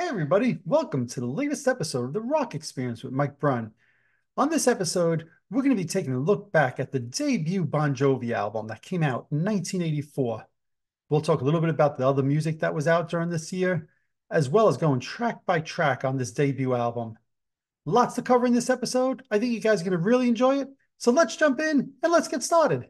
Hey, everybody, welcome to the latest episode of the Rock Experience with Mike Brunn. On this episode, we're going to be taking a look back at the debut Bon Jovi album that came out in 1984. We'll talk a little bit about the other music that was out during this year, as well as going track by track on this debut album. Lots to cover in this episode. I think you guys are going to really enjoy it. So let's jump in and let's get started.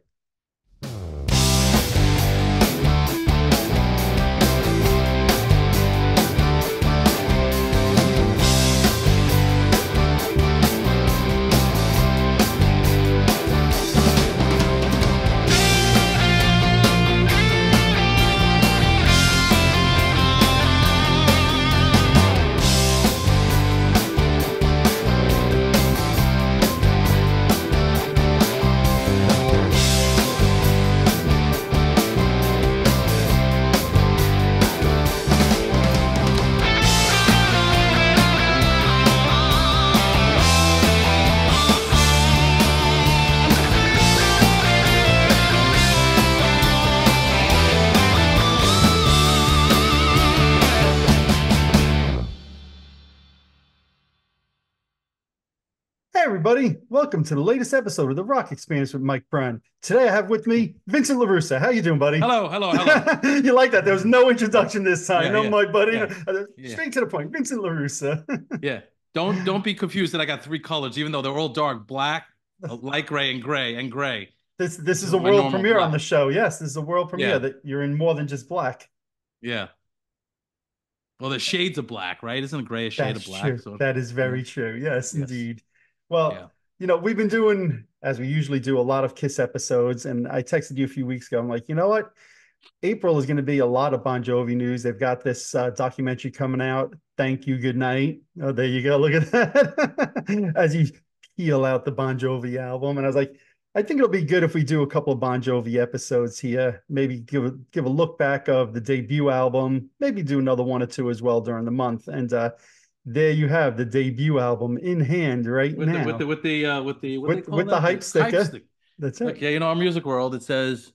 Everybody, welcome to the latest episode of the Rock Experience with Mike Brunn. Today I have with me Vincent LaRussa. How you doing, buddy? Hello, hello, hello. you like that? There was no introduction this time. Yeah, no, yeah, my buddy. yeah, Uh. Straight to the point. Vincent LaRussa. yeah. Don't don't be confused that I got three colors, even though they're all dark, black, light gray, and gray, and gray. this this is a my world premiere on the show. Yes, this is a world premiere that you're in more than just black. Yeah. Well, the shades of black, right? Isn't a gray a shade That's of black? true. So That is very true. Yes, Yes. indeed. Well, Yeah. you know, we've been doing, as we usually do, a lot of Kiss episodes. And I texted you a few weeks ago. I'm like, you know what? April is going to be a lot of Bon Jovi news. They've got this uh, documentary coming out. Thank you. Good night. Oh, there you go. Look at that. As you peel out the Bon Jovi album. And I was like, I think it'll be good if we do a couple of Bon Jovi episodes here. Maybe give a give a look back of the debut album. Maybe do another one or two as well during the month. And uh, there you have the debut album in hand right with now. the with the with the uh, with the what With- they with the hype sticker. stick. That's it. Look, yeah, you know, our music world it says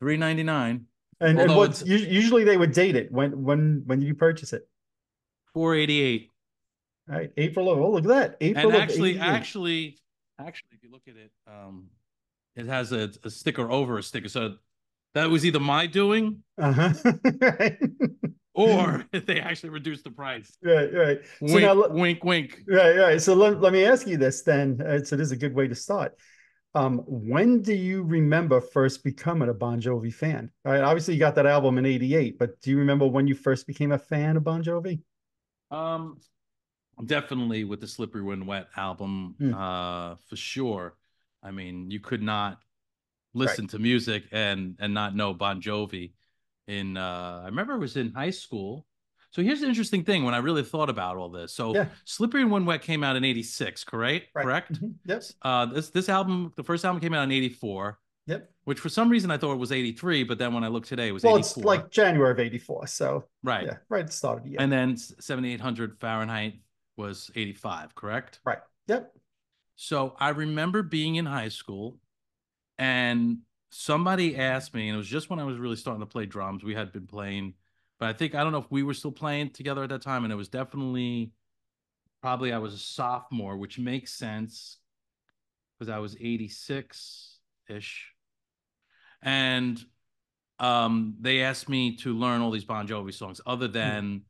three ninety nine, And, and what's usually they would date it when when when did you purchase it. four eighty eight. All right, April of oh look at that. April And actually, 88. actually, actually, if you look at it, um, it has a, a sticker over a sticker. So that was either my doing uh-huh. right. or they actually reduce the price. right, right. So Wink, now wink, wink. Right, right. So let, let me ask you this then. Uh, so this is a good way to start. Um, when do you remember first becoming a Bon Jovi fan? All right, obviously you got that album in 88, but do you remember when you first became a fan of Bon Jovi? Um, definitely with the Slippery When Wet album, Hmm. uh, for sure. I mean, you could not listen to music and and not know Bon Jovi. In uh, I remember it was in high school. So here's the interesting thing when I really thought about all this. So Yeah. Slippery When Wet came out in '86, correct? Right. Correct. Mhm. Yep. Uh, this this album, the first album came out in '84, Yep. which for some reason I thought it was '83, but then when I looked today, it was Well, '84. it's like January of 84. So right. yeah, right at the start of the year. And then 7800 Fahrenheit was 85, correct? right. Yep. So I remember being in high school and somebody asked me, and it was just when I was really starting to play drums. We had been playing, but I think, I don't know if we were still playing together at that time. And it was definitely probably I was a sophomore, which makes sense because I was 86 ish. And um, they asked me to learn all these Bon Jovi songs Hmm. other than,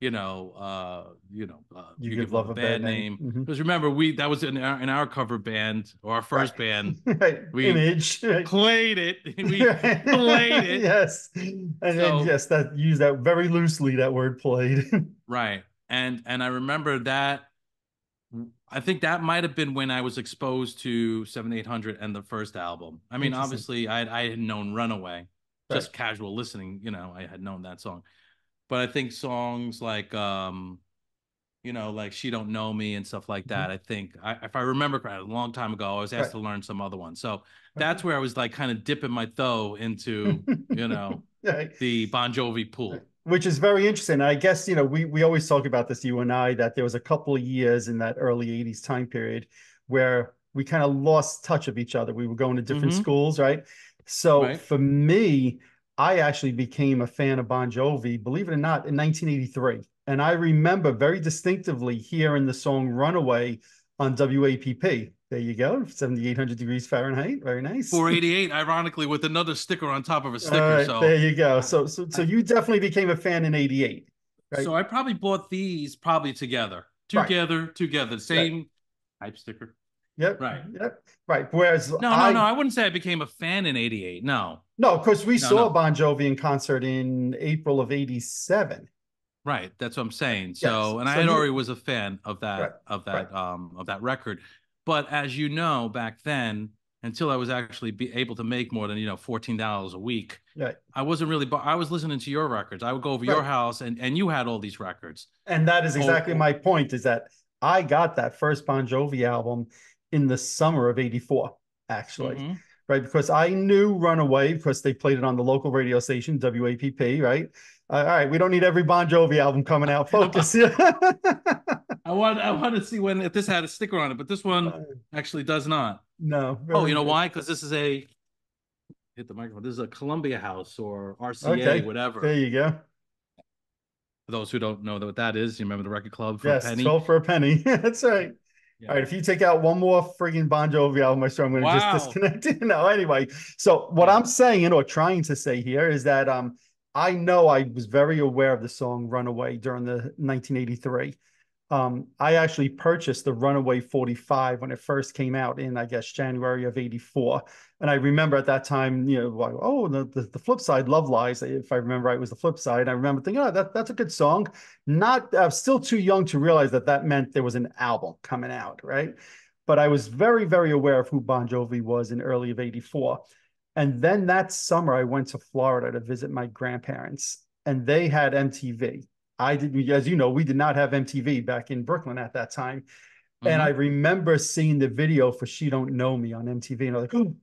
you know, uh, you know, uh, You Give Love a Bad Name. Mhm. Because remember, we that was in our in our cover band or our first band. right. We- Image. Right. Played it. We played it. yes. And then So- yes, that use that very loosely, that word played. Right. And and I remember that I think that might have been when I was exposed to 7800 and the first album. I mean, obviously I I had known Runaway, just casual listening, you know, I had known that song. But I think songs like um you know, like She Don't Know Me and stuff like that. I think I, if I remember correctly, a long time ago, I was asked Mm-hmm. Right. to learn some other ones. So that's where I was like kind of dipping my toe into, you know, Right. the Bon Jovi pool. Which is very interesting. I guess, you know, we, we always talk about this, you and I, that there was a couple of years in that early 80s time period where we kind of lost touch of each other. We were going to different Mhm. schools, right? So Right. for me, I actually became a fan of Bon Jovi, believe it or not, in 1983. And I remember very distinctively hearing the song Runaway on WAPP. There you go, 7,800 degrees Fahrenheit. Very nice. 488, ironically, with another sticker on top of a sticker. Right, so there you go. So, so, so you definitely became a fan in 88. Right? So I probably bought these probably together, together, right. together, same type sticker. Yep. Right. Yep. Right. Whereas no, no, I, no, I wouldn't say I became a fan in '88. No. No, because we no, saw no. Bon Jovi in concert in April of '87. Right. That's what I'm saying. So, yes. and I had already was a fan of that right. of that right. um of that record. But as you know, back then, until I was actually be able to make more than you know fourteen dollars a week, right. I wasn't really. I was listening to your records. I would go over right. your house, and and you had all these records. And that is exactly oh, my point. Is that I got that first Bon Jovi album in the summer of '84, actually. Mm-hmm. Right, because I knew Runaway because they played it on the local radio station WAPP. Right, uh, all right, we don't need every Bon Jovi album coming out. Focus. I want I want to see when if this had a sticker on it, but this one actually does not. No. Oh, you know why? Because this is a hit the microphone. This is a Columbia House or RCA, okay. whatever. There you go. For those who don't know what that is, you remember the record club for yes, a penny? 12 for a penny. That's right. Yeah. All right, if you take out one more frigging Bon Jovi album, I'm sure I'm going to wow. just disconnect it. no, anyway. So what. I'm saying or trying to say here is that um, I know I was very aware of the song "Runaway" during the 1983 um, I actually purchased the Runaway 45 when it first came out in, I guess, January of 84. And I remember at that time, you know, like, oh, the, the, the, flip side, Love Lies, if I remember right, was the flip side. I remember thinking, oh, that, that's a good song. Not, I was still too young to realize that that meant there was an album coming out, right? But I was very, very aware of who Bon Jovi was in early of 84. And then that summer, I went to Florida to visit my grandparents, and they had MTV I did, as you know, we did not have MTV back in Brooklyn at that time. Mm-hmm. And I remember seeing the video for She Don't Know Me on MTV. And I was like, oh,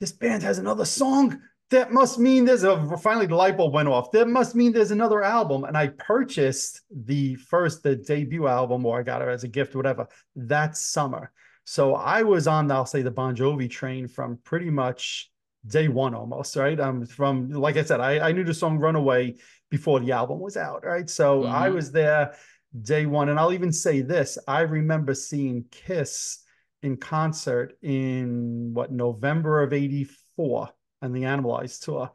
this band has another song. That must mean there's a finally the light bulb went off. That must mean there's another album. And I purchased the first, the debut album, or I got it as a gift, whatever, that summer. So I was on, I'll say, the Bon Jovi train from pretty much day one almost, right? Um, from like I said, I, I knew the song Runaway before the album was out, right? So mm-hmm. I was there day one. And I'll even say this I remember seeing Kiss in concert in what November of 84 on the Animalize tour.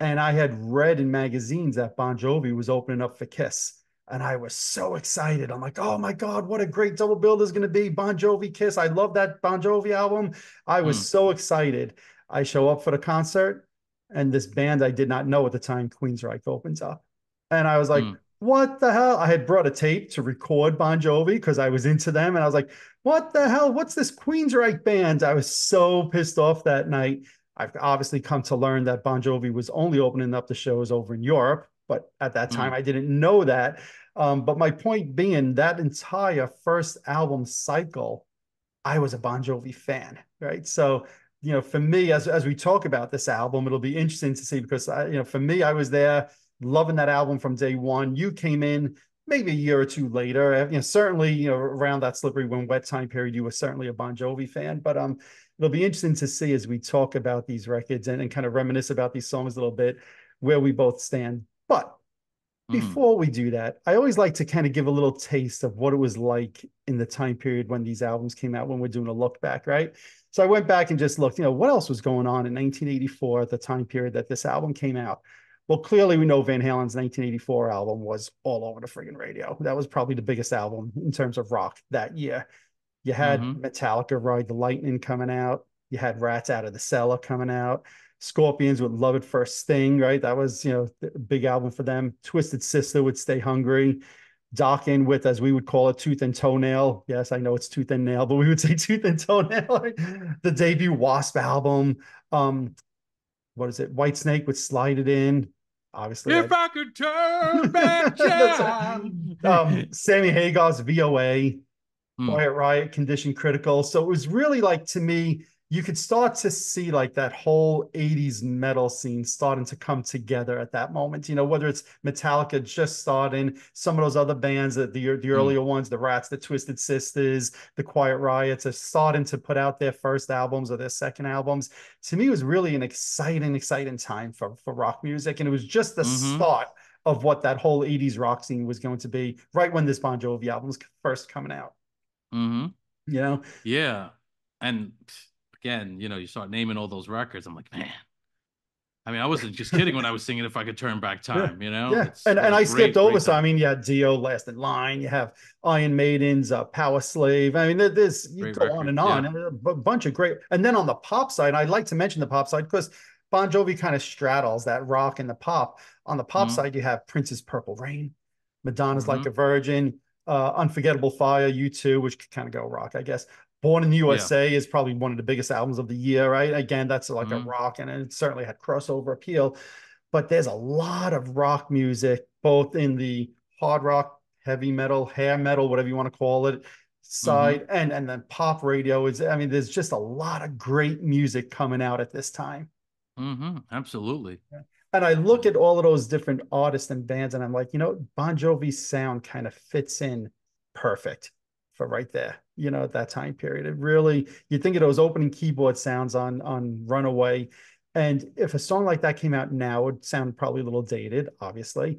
And I had read in magazines that Bon Jovi was opening up for Kiss. And I was so excited. I'm like, oh my God, what a great double bill is going to be. Bon Jovi Kiss. I love that Bon Jovi album. I was mm. so excited. I show up for the concert and this band I did not know at the time, Queensryche, opens up. And I was like, mm. what the hell? I had brought a tape to record Bon Jovi because I was into them. And I was like, what the hell? What's this Queensryche band? I was so pissed off that night. I've obviously come to learn that Bon Jovi was only opening up the shows over in Europe. But at that time, mm. I didn't know that. Um, but my point being, that entire first album cycle, I was a Bon Jovi fan, right? So you know, for me, as as we talk about this album, it'll be interesting to see because I, you know, for me, I was there loving that album from day one. You came in maybe a year or two later. You know, certainly, you know, around that slippery when wet time period, you were certainly a Bon Jovi fan. But um, it'll be interesting to see as we talk about these records and, and kind of reminisce about these songs a little bit where we both stand. But mm-hmm. before we do that, I always like to kind of give a little taste of what it was like in the time period when these albums came out when we're doing a look back, right? So I went back and just looked, you know, what else was going on in 1984 at the time period that this album came out? Well, clearly we know Van Halen's 1984 album was all over the friggin' radio. That was probably the biggest album in terms of rock that year. You had mm-hmm. Metallica Ride the Lightning coming out. You had Rats Out of the Cellar coming out. Scorpions with Love at First Sting, right? That was, you know, a big album for them. Twisted Sister would Stay Hungry. Dokken with, as we would call it, tooth and toenail. Yes, I know it's tooth and nail, but we would say tooth and toenail. the debut Wasp album. Um, what is it? White Snake would slide it in. Obviously, if I, I could turn back time. um, Sammy Hagar's VOA, hmm. Quiet Riot, Condition Critical. So it was really like to me you could start to see like that whole 80s metal scene starting to come together at that moment you know whether it's metallica just starting some of those other bands that the, the earlier mm. ones the rats the twisted sisters the quiet riots are starting to put out their first albums or their second albums to me it was really an exciting exciting time for, for rock music and it was just the mm-hmm. start of what that whole 80s rock scene was going to be right when this Bon Jovi album was first coming out. Mm-hmm. You know? Yeah. And again, you know, you start naming all those records. I'm like, man. I mean, I wasn't just kidding when I was singing if I could turn back time, yeah. you know? Yeah. It's, and and I great, skipped over. So. I mean, you had Dio Last in Line, you have Iron Maiden's uh, Powerslave. I mean, there's you Great go record, on and on. yeah. A b- bunch of great. And then on the pop side, I'd like to mention the pop side because Bon Jovi kind of straddles that rock and the pop. On the pop Mhm. side, you have Prince's Purple Rain, Madonna's Mm-hmm. Like a Virgin, uh, Unforgettable Fire, U2, which could kind of go rock, I guess. Born in the USA is probably one of the biggest albums of the year, right? Again, that's like a Mhm. rock, and it certainly had crossover appeal. But there's a lot of rock music, both in the hard rock, heavy metal, hair metal, whatever you want to call it, side, and and then pop radio is. I mean, there's just a lot of great music coming out at this time. Mm-hmm. Absolutely. And I look at all of those different artists and bands, and I'm like, you know, Bon Jovi's sound kind of fits in perfect for right there. You know, at that time period, it really. You think of those opening keyboard sounds on on Runaway, and if a song like that came out now, it would sound probably a little dated, obviously.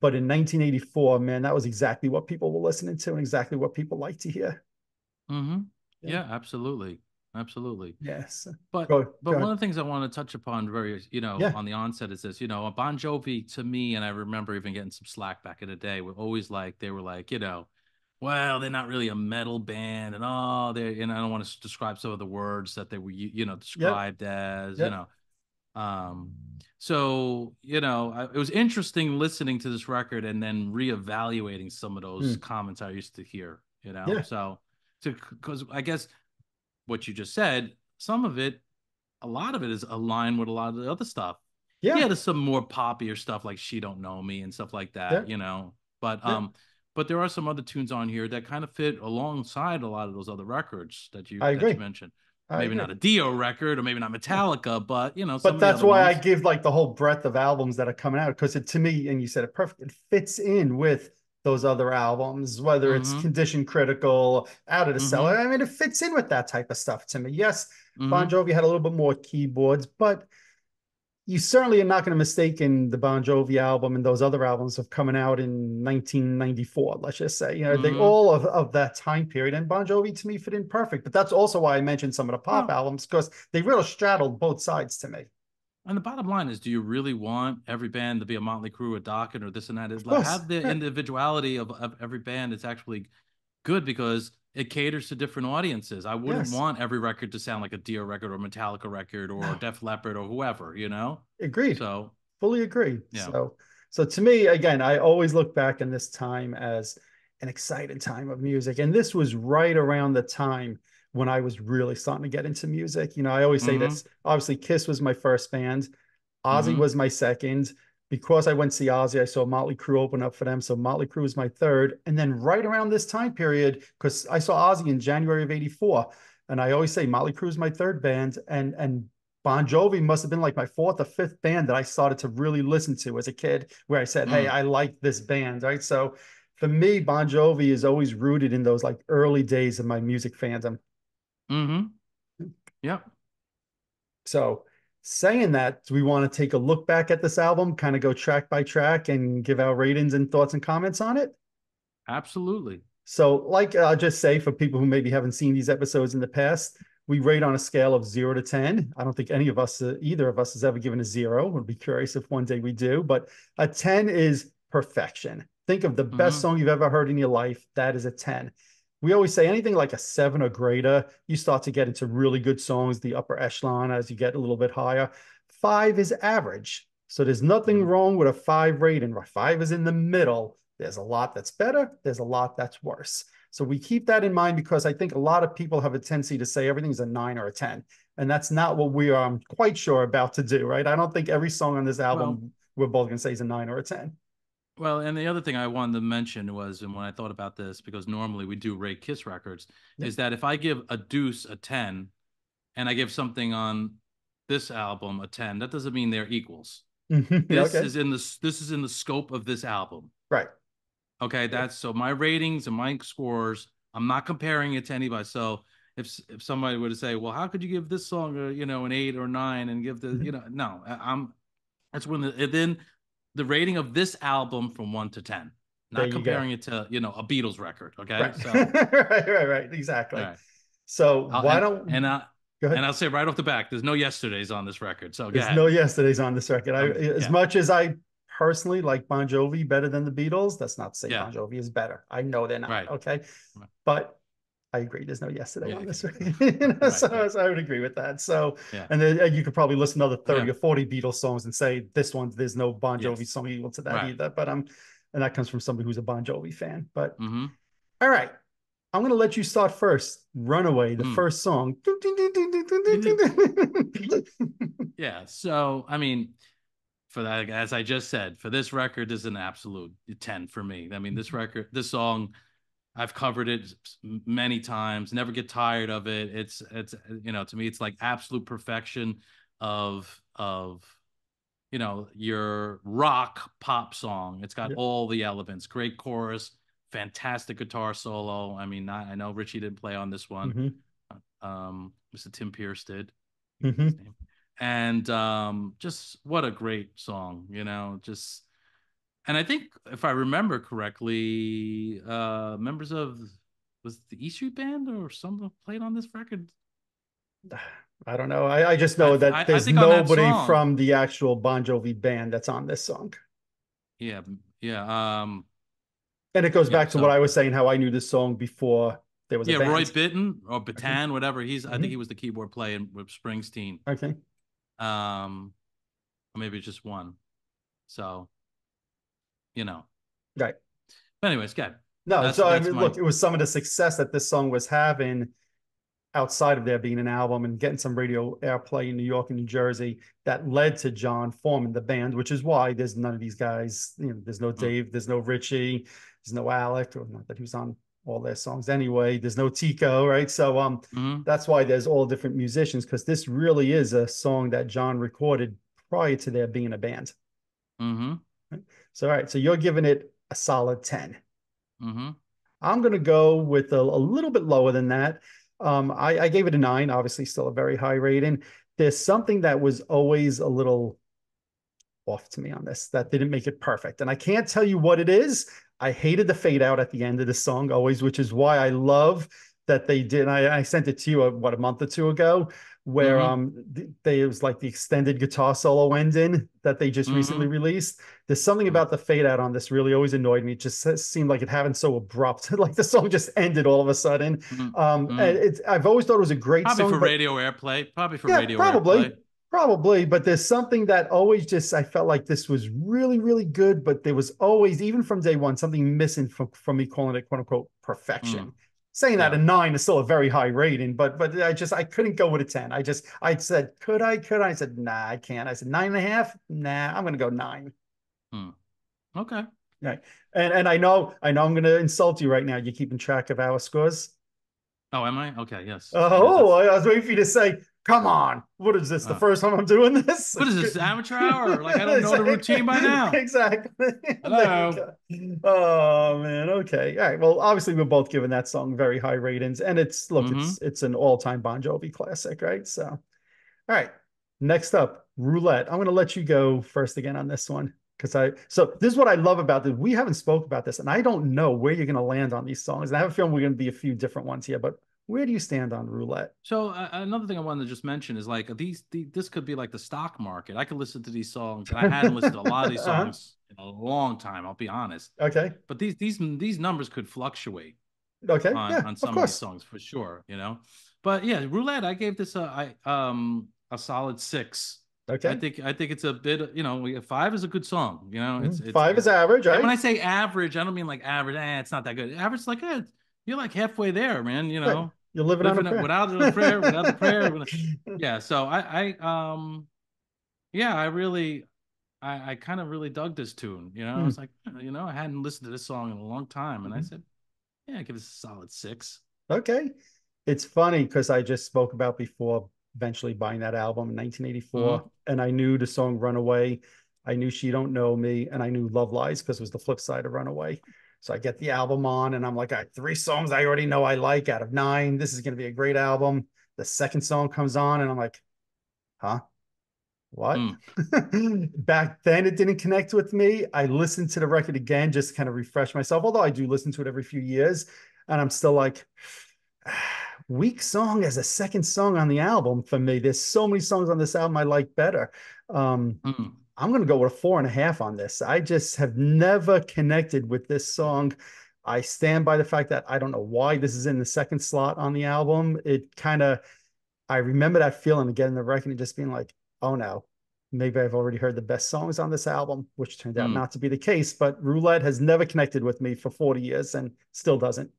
But in 1984, man, that was exactly what people were listening to and exactly what people like to hear. Mm-hmm. Yeah. Yeah. absolutely. Absolutely. Yes. But Go- but go one ahead. of the things I want to touch upon very, you know, Yeah. on the onset is this, you know, Bon Jovi to me, and I remember even getting some slack back in the day, were always like they were like, you know, well, they're not really a metal band, and oh, they're and I don't want to describe some of the words that they were, you you know, described as, Yep. you know. Um, so you know, I, it was interesting listening to this record and then reevaluating some of those Hmm. comments I used to hear, you know. Yeah. So, to because I guess what you just said, some of it, a lot of it is aligned with a lot of the other stuff. Yeah. Yeah, there's some more poppier stuff like "She Don't Know Me" and stuff like that, Yeah. you know. But um, but there are some other tunes on here that kind of fit alongside a lot of those other records that you I that you mentioned. I Maybe agree. not a Dio record or maybe not Metallica, but you know. some but that's why I give like the whole breadth of albums that are coming out because it to me, and you said it perfect, it fits in with those other albums, whether it's Mhm. Condition Critical, Out of the Mhm. Cellar. I mean, it fits in with that type of stuff to me. Yes, Mhm. Bon Jovi had a little bit more keyboards, but you certainly are not going to mistake in the Bon Jovi album and those other albums of coming out in 1994, let's just say. You know, they Mhm. all of, of that time period. And Bon Jovi to me fit in perfect. But that's also why I mentioned some of the pop Well- albums because they really straddled both sides to me. And the bottom line is, do you really want every band to be a Motley Crue, a Dokken, or this and that? Is like have the individuality of, of every band. It's actually good because it caters to different audiences. I wouldn't Yes. want every record to sound like a Dio record or Metallica record or No. Def Leppard or whoever, you know. Agreed. So fully agree. Yeah. So, so to me, again, I always look back in this time as an exciting time of music, and this was right around the time when I was really starting to get into music. You know, I always say Mhm. this. Obviously, Kiss was my first band. Ozzy Mhm. was my second. Because I went to see Ozzy, I saw Motley Crue open up for them. So Motley Crue was my third. And then right around this time period, because I saw Ozzy in January of 84. And I always say Motley Crue is my third band. And and Bon Jovi must have been like my fourth or fifth band that I started to really listen to as a kid, where I said, Hey, Mm. I like this band. Right. So for me, Bon Jovi is always rooted in those like early days of my music fandom. Mm-hmm. Yep. So saying that, do we want to take a look back at this album, kind of go track by track and give our ratings and thoughts and comments on it? Absolutely. So, like I'll just say for people who maybe haven't seen these episodes in the past, we rate on a scale of zero to 10. I don't think any of us, uh, either of us, has ever given a zero. Would be curious if one day we do, but a 10 is perfection. Think of the best Mhm. song you've ever heard in your life. That is a 10. We always say anything like a seven or greater, you start to get into really good songs, the upper echelon as you get a little bit higher. Five is average. So there's nothing Mhm. wrong with a five rating. Five is in the middle. There's a lot that's better, there's a lot that's worse. So we keep that in mind because I think a lot of people have a tendency to say everything's a nine or a 10. And that's not what we are, I'm quite sure, about to do, right? I don't think every song on this album we're both going to say is a nine or a 10. Well, and the other thing I wanted to mention was, and when I thought about this, because normally we do rate Kiss records, Yeah. is that if I give a Deuce a 10 and I give something on this album a 10, that doesn't mean they're equals. This okay. is in the this is in the scope of this album. right. Okay, that's so my ratings and my scores. I'm not comparing it to anybody. So if if somebody were to say, well, how could you give this song a you know an eight or nine and give the Mhm. you know no, I- I'm that's when the, and then the rating of this album from one to ten, not comparing go. it to you know a Beatles record. Okay, right, so, right, right, right, exactly. Right. So I'll, why and, don't and I and I'll say right off the back, there's no yesterdays on this record. So there's no yesterdays on this record. I, as yeah. much as I personally like Bon Jovi better than the Beatles, that's not to say yeah. Bon Jovi is better. I know they're not. Right. Okay, but I agree. There's no yesterday yeah, on this. you know, right, so, yeah. so, I would agree with that. So, yeah. and then you could probably listen to another 30 or 40 Beatles songs and say this one, there's no Bon Jovi yes. song equal to that right. either. But um, and that comes from somebody who's a Bon Jovi fan. But mm-hmm. all right, I'm going to let you start first. Runaway, the mm. first song. yeah. So, I mean, for that, as I just said, for this record, is an absolute 10 for me. I mean, this record, this song I've covered it many times, never get tired of it. It's it's you know, to me it's like absolute perfection of of you know, your rock pop song. It's got all the elements. Great chorus, fantastic guitar solo. I mean, not, I know Richie didn't play on this one. Mm-hmm. Um, Mr. Tim Pierce did. Mm-hmm. And um, just what a great song, you know, just and I think if I remember correctly, uh, members of was the E Street Band or some played on this record. I don't know. I, I just know I, that I, there's nobody that from the actual Bon Jovi band that's on this song. Yeah, yeah. Um, and it goes yeah, back to so, what I was saying, how I knew this song before there was. Yeah, Roy Bittan or okay. whatever. He's. Mm-hmm. I think mm-hmm. he was the keyboard player with Springsteen. Okay. Um, or maybe it's just one. So you know. Right. But anyways, good. No, that's, so that's I mean, my... look, it was some of the success that this song was having outside of there being an album and getting some radio airplay in New York and New Jersey that led to Jon forming the band, which is why there's none of these guys. You know, there's no mm. Dave, there's no Richie, there's no Alec, or not that he was on all their songs anyway. There's no Tico, right? So um, mm-hmm. that's why there's all different musicians because this really is a song that Jon recorded prior to there being a band. Mm-hmm. So, all right. So you're giving it a solid 10. Mm-hmm. I'm going to go with a, a, little bit lower than that. Um, I, I, gave it a nine, obviously, still a very high rating. There's something that was always a little off to me on this that didn't make it perfect. And I can't tell you what it is. I hated the fade out at the end of the song always, which is why I love that they did. I, I sent it to you, a, uh, what, a month or two ago, where mm-hmm. um they it was like the extended guitar solo ending that they just mm-hmm. recently released. There's something mm-hmm. about the fade out on this really always annoyed me. It just seemed like it happened so abrupt, like the song just ended all of a sudden. Mm-hmm. Um, mm-hmm. and it's I've always thought it was a great probably song for but, radio airplay, probably for yeah, radio probably. airplay. Probably, but there's something that always just I felt like this was really, really good, but there was always, even from day one, something missing from, from me calling it quote unquote perfection. Saying that a nine is still a very high rating, but but I just I couldn't go with a 10. I just I said, could I? Could I? I said, nah, I can't. I said nine and a half. Nah, I'm gonna go nine. Hmm. Okay. Right. And and I know I know I'm gonna insult you right now. You're keeping track of our scores. Oh, am I? Okay, yes. Oh, yes, I was waiting for you to say come on, what is this? The uh, first time I'm doing this? What is this, amateur hour? Like, I don't know the routine by now. Exactly. Hello. oh, man. Okay. All right. Well, obviously, we're both giving that song very high ratings. And it's, look, mm-hmm. it's it's an all time Bon Jovi classic, right? So, all right. Next up, Roulette. I'm going to let you go first again on this one. Because I, so this is what I love about this. We haven't spoke about this, and I don't know where you're going to land on these songs. And I have a feeling we're going to be a few different ones here, but where do you stand on roulette? So uh, another thing I wanted to just mention is like these, the, this could be like the stock market. I could listen to these songs, and I hadn't listened to a lot of these uh-huh. songs uh-huh. in a long time. I'll be honest. Okay. But these these these numbers could fluctuate. Okay. On, yeah, on some of, of these songs for sure, you know. But yeah, roulette. I gave this a I um a solid six. Okay. I think I think it's a bit, you know, five is a good song. You know, it's, it's five is average. Right? When I say average, I don't mean like average. Eh, it's not that good. Average, like eh, you're like halfway there, man. You know. You're living, living on a prayer. without the prayer, without the prayer. yeah. So I, I, um, yeah, I really, I, I kind of really dug this tune. You know, mm. I was like, you know, I hadn't listened to this song in a long time, and mm-hmm. I said, yeah, I give this a solid six. Okay. It's funny because I just spoke about before eventually buying that album in 1984, mm-hmm. and I knew the song "Runaway." I knew "She Don't Know Me," and I knew "Love Lies" because it was the flip side of "Runaway." So I get the album on and I'm like, right, three songs I already know I like out of nine. This is going to be a great album. The second song comes on and I'm like, huh? what? Mm. Back then, it didn't connect with me. I listened to the record again just to kind of refresh myself, although I do listen to it every few years. And I'm still like, weak song as a second song on the album for me. There's so many songs on this album I like better. Um, mm. I'm going to go with a four and a half on this. I just have never connected with this song. I stand by the fact that I don't know why this is in the second slot on the album. It kind of, I remember that feeling again in the record and just being like, oh no, maybe I've already heard the best songs on this album, which turned out mm. not to be the case. But Roulette has never connected with me for 40 years and still doesn't.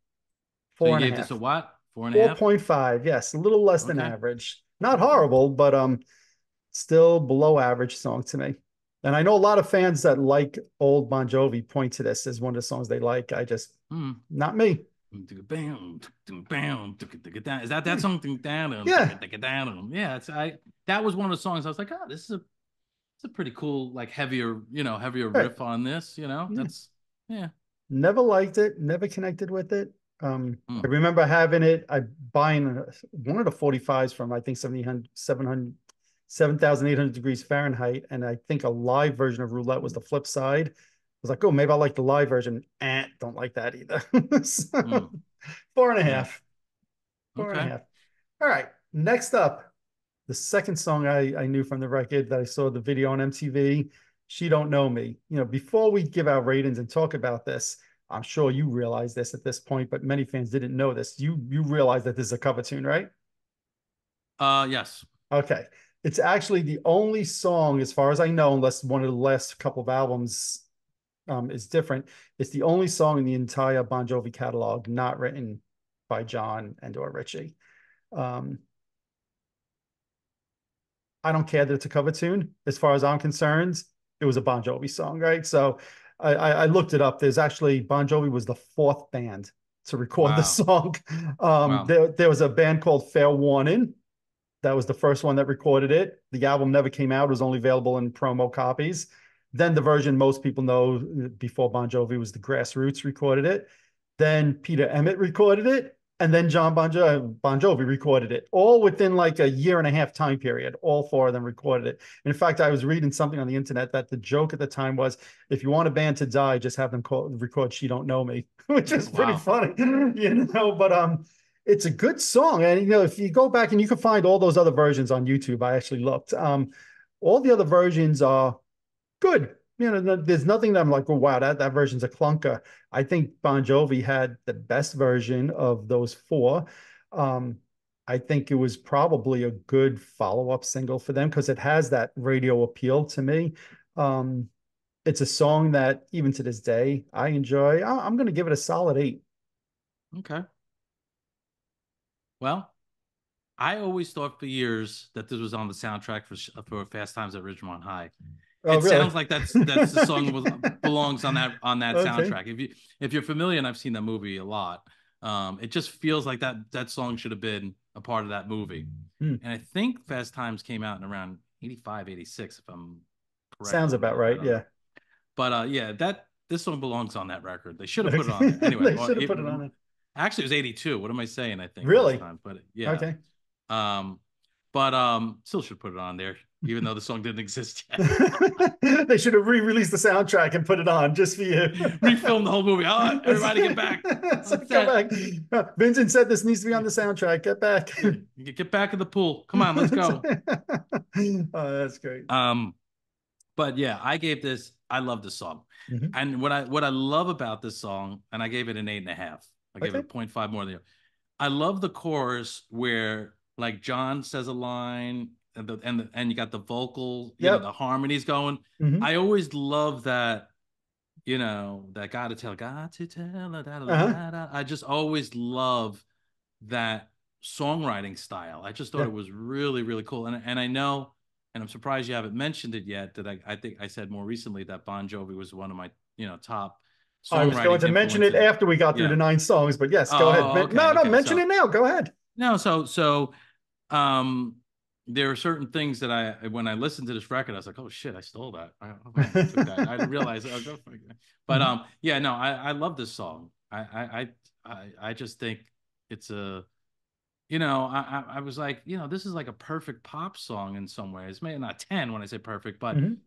Four so you gave half. this a what? Four and a half? 4.5. Yes, a little less okay. than average. Not horrible, but um, still below average song to me. And I know a lot of fans that like old Bon Jovi point to this as one of the songs they like. I just, mm. not me. Is that that song? Yeah. Yeah. It's I. That was one of the songs I was like, oh, this is a, it's a pretty cool, like heavier, you know, heavier right. riff on this. You know, that's yeah. Never liked it. Never connected with it. Um, mm. I remember having it. I buying one of the 45s from I think 700, 700 7,800 degrees Fahrenheit. And I think a live version of roulette was the flip side. I was like, oh, maybe I like the live version. Eh, don't like that either. so, mm. Four and a half. Four okay. and a half. All right. Next up, the second song I, I knew from the record that I saw the video on MTV, She Don't Know Me. You know, before we give our ratings and talk about this, I'm sure you realize this at this point, but many fans didn't know this. You you realize that this is a cover tune, right? Uh yes. Okay. It's actually the only song, as far as I know, unless one of the last couple of albums um, is different. It's the only song in the entire Bon Jovi catalog not written by Jon and or Richie. Um, I don't care that it's a cover tune. As far as I'm concerned, it was a Bon Jovi song, right? So I, I looked it up. There's actually Bon Jovi was the fourth band to record wow. the song. Um, wow. there, there was a band called Fair Warning that was the first one that recorded it. The album never came out; it was only available in promo copies. Then the version most people know before Bon Jovi was the Grassroots recorded it. Then Peter Emmett recorded it, and then Jon Bon, jo- bon Jovi recorded it, all within like a year and a half time period. All four of them recorded it. in fact, I was reading something on the internet that the joke at the time was, if you want a band to die, just have them call, record "She Don't Know Me," which is pretty wow. funny, you know. But um, it's a good song. And you know, if you go back and you can find all those other versions on YouTube, I actually looked. Um, all the other versions are good. You know, there's nothing that I'm like, oh wow, that, that version's a clunker. I think Bon Jovi had the best version of those four. Um, I think it was probably a good follow-up single for them because it has that radio appeal to me. Um, it's a song that even to this day I enjoy. I'm going to give it a solid eight. Okay. Well, I always thought for years that this was on the soundtrack for for Fast Times at Ridgemont High. Oh, it really? sounds like that's that's the song belongs on that on that okay. soundtrack. If you if you're familiar, and I've seen that movie a lot, um, it just feels like that that song should have been a part of that movie. Hmm. And I think Fast Times came out in around 85, 86, if I'm correct. Sounds about right, yeah. But uh, yeah, that this song belongs on that record. They should have put it on there. Anyway, they should have put it on it. Actually, it was 82. What am I saying? I think really, but yeah. Okay. Um, but um, still should put it on there, even though the song didn't exist yet. they should have re-released the soundtrack and put it on just for you. Refilm the whole movie. Oh, everybody get back. Come back. Vincent said this needs to be on the soundtrack. Get back. Get back in the pool. Come on, let's go. oh, that's great. Um, but yeah, I gave this. I love this song, mm-hmm. and what I what I love about this song, and I gave it an eight and a half I gave it a 0.5 more than you. I love the chorus where like Jon says a line and the and the, and you got the vocal, you yep. know, the harmonies going. Mm-hmm. I always love that, you know, that gotta tell, got to tell, da, da, uh-huh. da, I just always love that songwriting style. I just thought it was really, really cool. And and I know, and I'm surprised you haven't mentioned it yet, that I, I think I said more recently that Bon Jovi was one of my, you know, top I was going to mention it after we got through yeah. the nine songs, but yes, go oh, ahead. Okay, no, no, okay. mention so, it now. Go ahead. No, so so um there are certain things that I when I listened to this record, I was like, oh shit, I stole that. I, I, that. I didn't realize it. Oh, but mm-hmm. um yeah, no, I, I love this song. I I I I just think it's a you know, I, I was like, you know, this is like a perfect pop song in some ways. Maybe not 10 when I say perfect, but Mhm.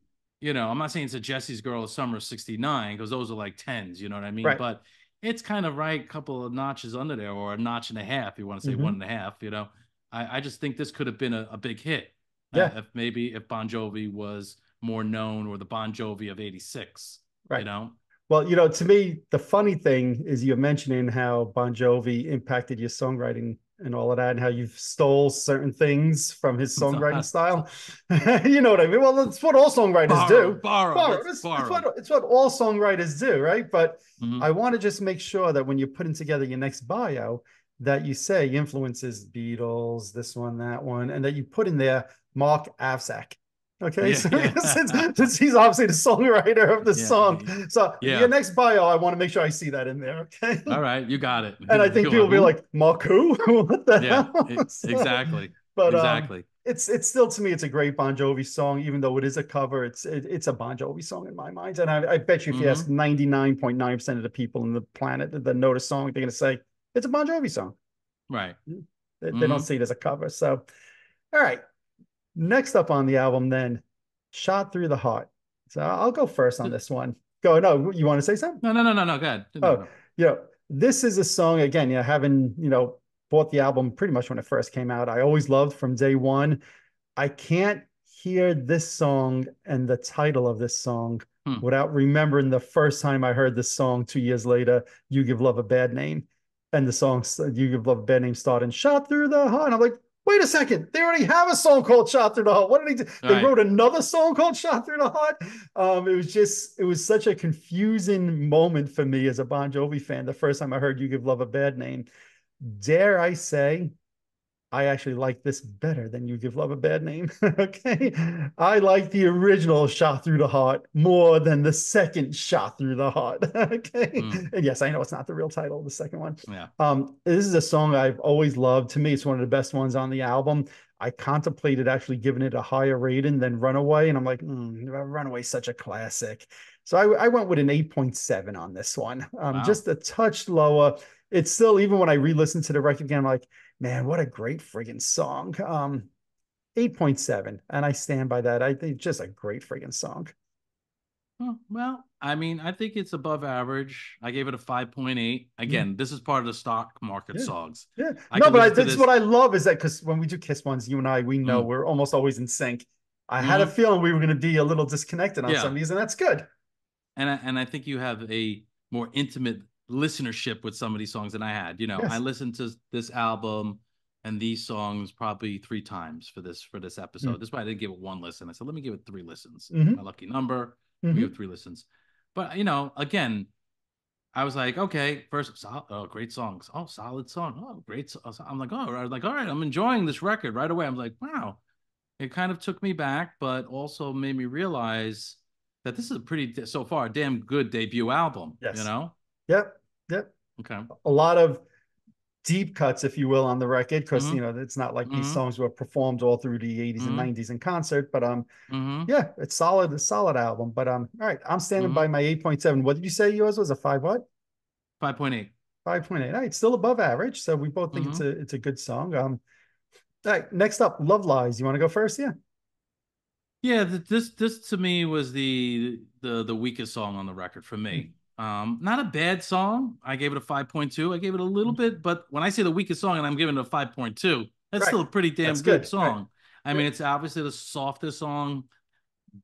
You know, I'm not saying it's a Jessie's Girl of Summer 69 because those are like 10s, you know what I mean? Right. But it's kind of right, a couple of notches under there, or a notch and a half, you want to say Mhm. one and a half, you know. I, I just think this could have been a, a big hit. uh, Yeah. if maybe if Bon Jovi was more known or the Bon Jovi of 86, Right. you know? Well, you know, to me, the funny thing is you're mentioning how Bon Jovi impacted your songwriting and all of that, and how you've stole certain things from his songwriting style. you know what I mean? Well, that's what all songwriters Borrow, do. borrow, Borrow. It's, it's borrow. what, it's what all songwriters do, right? But Mhm. I want to just make sure that when you're putting together your next bio, that you say influences Beatles, this one, that one, and that you put in there Mark Avsec. Okay, Yeah, so, yeah. since, since he's obviously the songwriter of the Yeah, song, so yeah. your next bio, I want to make sure I see that in there. Okay, All right, you got it. and I think people will be like, who? what the yeah, hell? So- exactly. But um, it's it's still to me it's a great Bon Jovi song, even though it is a cover. It's it, it's a Bon Jovi song in my mind, and I, I bet you if you ask Mm-hmm. ninety nine point nine percent of the people in the planet that know the song, they're going to say it's a Bon Jovi song. right. They, they don't Mhm. see it as a cover. So, all right, next up on the album, then, "Shot Through the Heart." So I'll go first on this one. Go no, you want to say something? No, no, no, no, no. Go ahead. No, Oh, no. you know, this is a song again, you know, having, you know, bought the album pretty much when it first came out. I always loved from day one. I can't hear this song and the title of this song Hmm. without remembering the first time I heard this song two years later, You Give Love a Bad Name. And the song You Give Love a Bad Name started Shot Through the Heart. And I'm like, wait a second, they already have a song called Shot Through the Heart. What did he do? They Right. wrote another song called Shot Through the Heart. Um, it was just, it was such a confusing moment for me as a Bon Jovi fan. The first time I heard You Give Love a Bad Name, dare I say, I actually like this better than You Give Love a Bad Name. okay. I like the original Shot Through the Heart more than the second Shot Through the Heart. okay. Mm. And yes, I know it's not the real title the second one. Yeah. Um, this is a song I've always loved. To me, it's one of the best ones on the album. I contemplated actually giving it a higher rating than Runaway, and I'm like, mm, Runaway's such a classic. So I, I went with an 8.7 on this one, um, Wow. just a touch lower. It's still, even when I re listened to the record again, I'm like, man, what a great friggin' song. Um, 8.7, and I stand by that. I think just a great friggin' song. Well, I mean, I think it's above average. I gave it a 5.8. Again, this is part of the stock market Mm. Yeah. songs. Yeah. I no, but I, that's this- what I love is that because when we do Kiss ones, you and I, we know Mm. we're almost always in sync. I had a Mhm. feeling we were going to be a little disconnected on Yeah. some of these, and that's good. And I, and I think you have a more intimate listenership with some of these songs than I had. You know, Yes. I listened to this album and these songs probably three times for this for this episode. This is why I didn't give it one listen. I said, let me give it three listens. Mhm. My lucky number. Mhm. We have three listens. But you know, again, I was like, okay, first, sol- oh, great songs. Oh, solid song. Oh, great. So- I'm like, oh, I was like, all right, I'm enjoying this record right away. I'm like, wow. It kind of took me back, but also made me realize that this is a pretty, so far, damn good debut album. Yes. You know? Yep. Yep. Okay. A lot of deep cuts, if you will, on the record, because Mhm. you know it's not like these Mhm. songs were performed all through the 80s Mhm. and 90s in concert. But um, hmm yeah, it's solid, a solid album. But um, all right, I'm standing Mhm. by my 8.7. What did you say yours was a five what? 5.8. 5.8. All right, it's still above average. So we both think it's a it's a good song. Um, all right, next up, Love Lies. You want to go first? Yeah. Yeah, this this to me was the the the weakest song on the record for me. Um, not a bad song. I gave it a five point two. I gave it a little bit, but when I say the weakest song and I'm giving it a five point two, that's Right. still a pretty damn That's good, good. song. I mean, it's obviously the softest song,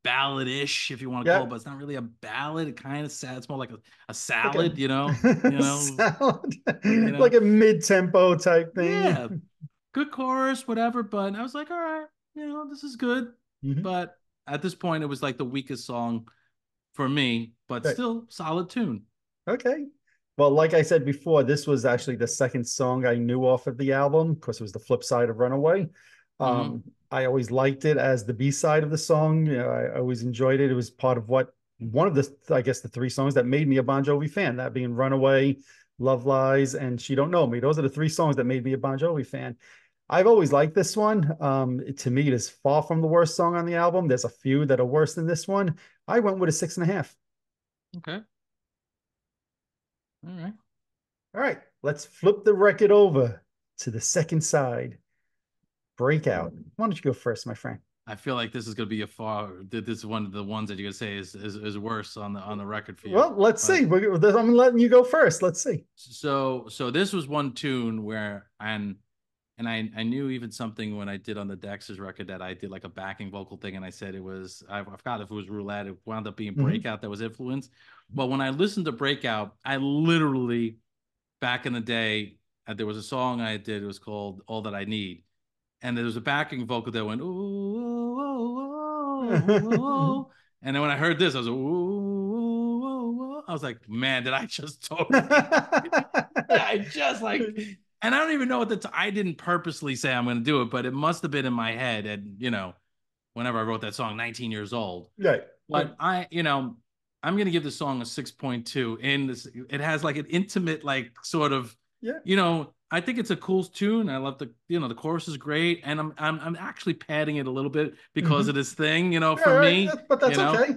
ballad-ish, if you want to Yep. call it, but it's not really a ballad. It kind of sad. It's more like a, a salad, you know. You know, Salad. you know. like a mid-tempo type thing. Yeah, good chorus, whatever. But I was like, all right, you know, this is good. Mhm. But at this point, it was like the weakest song for me, but Right. still solid tune. Okay. Well, like I said before, this was actually the second song I knew off of the album because it was the flip side of Runaway. Um, I always liked it as the B side of the song. You know, I always enjoyed it. It was part of what one of the, I guess, the three songs that made me a Bon Jovi fan. That being Runaway, Love Lies, and She Don't Know Me. Those are the three songs that made me a Bon Jovi fan. I've always liked this one. Um, to me, it is far from the worst song on the album. There's a few that are worse than this one. I went with a six and a half. Okay. All right. All right, let's flip the record over to the second side. Breakout. Why don't you go first, my friend? I feel like this is going to be a far. This is one of the ones that you're going to say is, is is worse on the on the record for you. Well, let's but, see. I'm letting you go first. Let's see. So so this was one tune where and and I I knew even something when I did on the Dexys record that I did like a backing vocal thing and I said it was I, I forgot if it was roulette. It wound up being mm-hmm. breakout mm-hmm. that was influenced. But when I listened to breakout, I literally back in the day uh, there was a song I did. It was called All That I Need and there was a backing vocal that went ooh, ooh, ooh, ooh and then when I heard this, I was like, ooh, I was like, man, did I just totally? I just like, and I don't even know what the t- I didn't purposely say I'm going to do it, but it must have been in my head, and you know, whenever I wrote that song, 19 years old, right? But I, you know, I'm going to give the song a 6.2. In this, it has like an intimate, like sort of, yeah, you know I think it's a cool tune. I love the you know the chorus is great, and I'm I'm I'm actually padding it a little bit because mm-hmm. of this thing, you know, yeah, for me. But that's you know?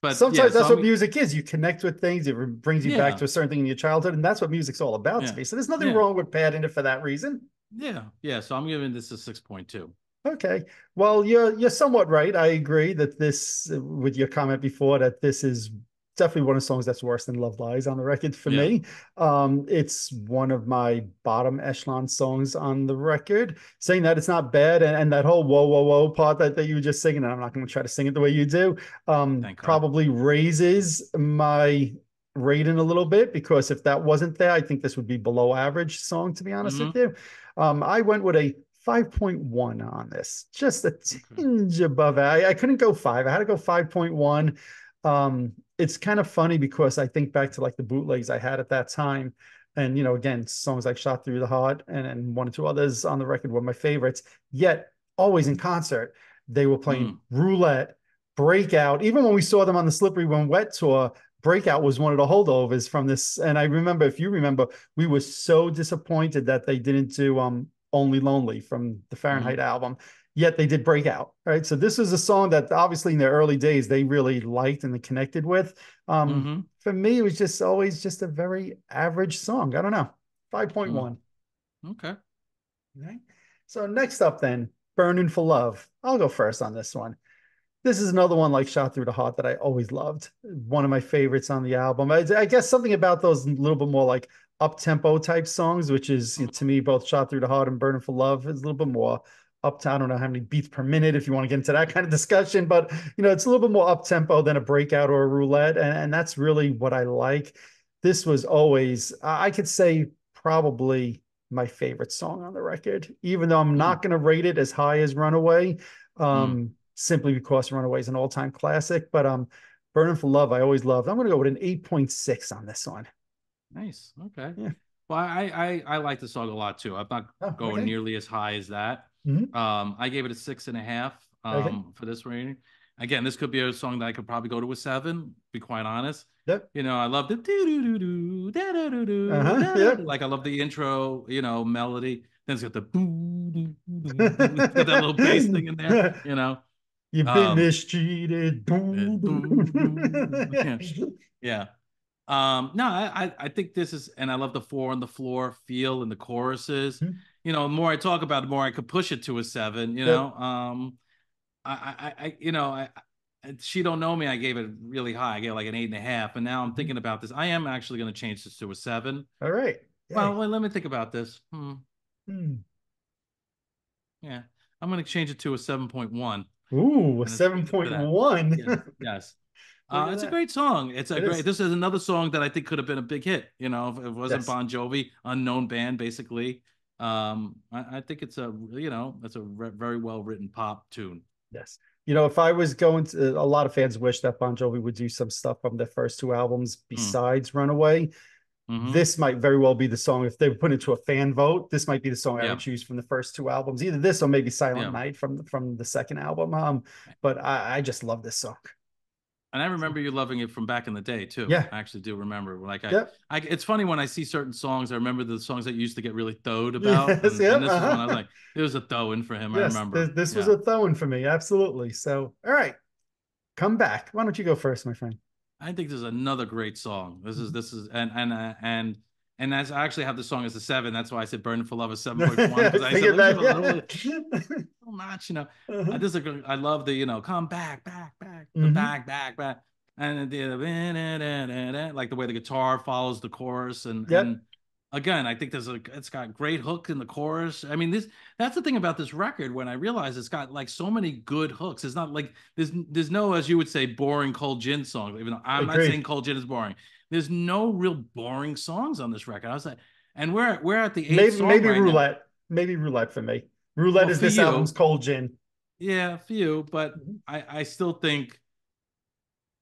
But sometimes yeah, that's so what music is. You connect with things. It brings you yeah. back to a certain thing in your childhood, and that's what music's all about to me. So there's nothing wrong with padding it for that reason. Yeah, yeah. So I'm giving this a six point two. Okay. Well, you're you're somewhat right. I agree that this, with your comment before, that this is definitely one of the songs that's worse than Love Lies on the record for yeah. me. Um, it's one of my bottom echelon songs on the record. Saying that it's not bad, and, and that whole whoa whoa whoa part that, that you were just singing, and I'm not going to try to sing it the way you do. Um, probably raises my rating a little bit because if that wasn't there, I think this would be below average song. To be honest mm-hmm. with you, um, I went with a 5.1 on this, just a tinge okay. above. I, I couldn't go five. I had to go 5.1. Um, it's kind of funny because I think back to like the bootlegs I had at that time. And, you know, again, songs like Shot Through the Heart and, and one or two others on the record were my favorites. Yet, always in concert, they were playing mm. Roulette, Breakout. Even when we saw them on the Slippery When Wet tour, Breakout was one of the holdovers from this. And I remember, if you remember, we were so disappointed that they didn't do um, Only Lonely from the Fahrenheit mm. album yet they did break out right? So this is a song that obviously in the early days they really liked and connected with. Um mm-hmm. for me it was just always just a very average song. I don't know 5.1 mm. okay. Right so next up then burning for love. I'll go first on this one. This is another one like shot through the heart that i always loved. One of my favorites on the album. I, I guess something about those a little bit more like up tempo type songs which is to me both shot through the heart and burning for love is a little bit more up to I don't know how many beats per minute if you want to get into that kind of discussion, but you know it's a little bit more up tempo than a breakout or a roulette, and, and that's really what I like. This was always I could say probably my favorite song on the record, even though I'm mm. not going to rate it as high as Runaway, um, mm. simply because Runaway is an all time classic. But um, Burning for Love, I always loved. I'm going to go with an 8.6 on this one. Nice. Okay. Yeah. Well, I I, I like the song a lot too. I'm not oh, going okay. nearly as high as that. Mm-hmm. Um, I gave it a six and a half um, okay. for this rating. Again, this could be a song that I could probably go to a seven. Be quite honest. Yep. You know, I love the do do do do do do like I love the intro. You know, melody. Then it's got the boo that little bass thing in there. You know. You've been um, mistreated. yeah. yeah. Um, no, I I think this is, and I love the four on the floor feel and the choruses. Mm-hmm you know, the more I talk about it, the more I could push it to a seven. You know, um, I, I, I, you know, I, she don't know me. I gave it really high. I gave it like an eight and a half, and now I'm thinking about this. I am actually going to change this to a seven. All right. Well, well, let me think about this. Hmm. Hmm. Yeah, I'm going to change it to a seven point one. Ooh, a seven point one. Yes. yes. Uh, it's that. a great song. It's a it great. Is. This is another song that I think could have been a big hit. You know, if it wasn't yes. Bon Jovi, unknown band, basically um I, I, think it's a you know it's a re- very well written pop tune yes you know if i was going to a lot of fans wish that bon jovi would do some stuff from the first two albums hmm. besides mm. runaway mm-hmm. this might very well be the song if they put into a fan vote this might be the song i would choose from the first two albums either this or maybe silent yeah. night from from the second album um but i i just love this song and I remember you loving it from back in the day too. Yeah, I actually do remember. Like, I, yep. I, it's funny when I see certain songs. I remember the songs that used to get really throwed about. Yes, and, yep, and this uh-huh. one I was like, it was a throwing for him. Yes, I remember. This, this yeah. was a throwing for me, absolutely. So, all right, come back. Why don't you go first, my friend? I think there's another great song. This is mm-hmm. this is and and uh, and and that's I actually have the song as a seven. That's why I said "Burning for Love" is seven point one because I, said that, "Leave a little, little notch, you know. Uh-huh. I just I love the you know come back, back, back, Mhm. back, back, back, and the like the way the guitar follows the chorus and Yep. and again I think there's a it's got great hook in the chorus. I mean this that's the thing about this record when I realize it's got like so many good hooks. It's not like there's there's no as you would say boring cold gin song. Even though I'm not saying cold gin is boring. There's no real boring songs on this record. I was like, and we're we're at the eighth maybe song maybe right now. roulette. Maybe roulette for me. Roulette Well, is this you- album's cold gin. Yeah, a few, but Mhm. I I still think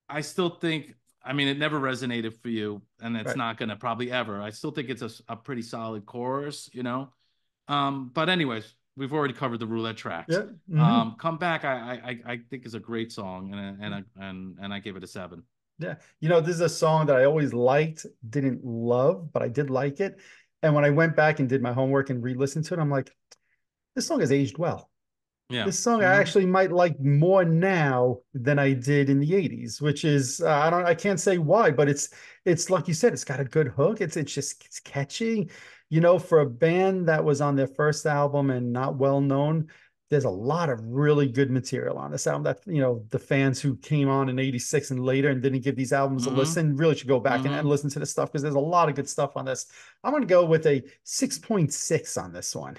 I still think I mean it never resonated for you and it's Right. not going to probably ever. I still think it's a, a pretty solid chorus, you know. Um but anyways, we've already covered the roulette tracks. Yeah. mhm. Um come back I I I- think is a great song and I- and I, and and I gave it a 7. Yeah. You know, this is a song that I always liked, didn't love, but I did like it. And when I went back and did my homework and re-listened to it, I'm like, this song has aged well. Yeah. This song I Mhm. actually might like more now than I did in the 80s, which is uh, I don't I can't say why, but it's it's like you said, it's got a good hook. It's it's just it's catchy. You know, for a band that was on their first album and not well known, there's a lot of really good material on this album that you know the fans who came on in 86 and later and didn't give these albums Mhm. a listen really should go back and, Mhm. and listen to the stuff because there's a lot of good stuff on this. I'm gonna go with a 6.6 on this one.